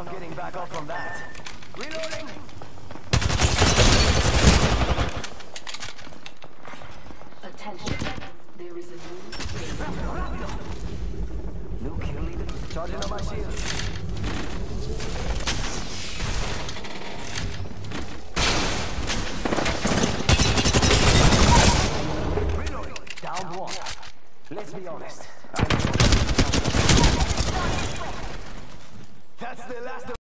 on getting back up from that. Reloading! Attention. There is a new New kill leader. Charging on my shield. Reloading. Down one. Let's be honest. That's the last